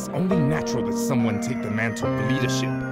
it's only natural that someone take the mantle of leadership.